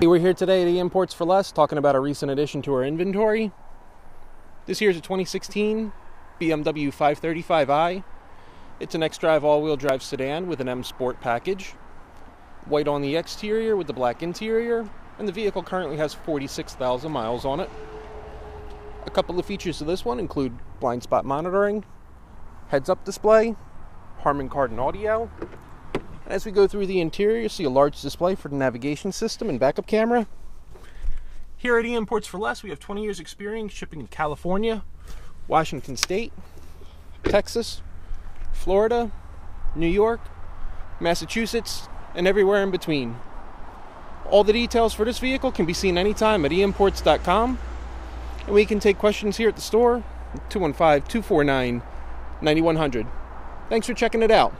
We're here today at Imports for Less talking about a recent addition to our inventory. This here is a 2016 BMW 535i. It's an xDrive all-wheel drive sedan with an M Sport package. White on the exterior with the black interior, and the vehicle currently has 46,000 miles on it. A couple of features of this one include blind spot monitoring, heads-up display, Harman Kardon audio, as we go through the interior, you'll see a large display for the navigation system and backup camera. Here at eImports for Less, we have 20 years experience shipping in California, Washington State, Texas, Florida, New York, Massachusetts, and everywhere in between. All the details for this vehicle can be seen anytime at eimports.com. And we can take questions here at the store 215 249 9100. Thanks for checking it out.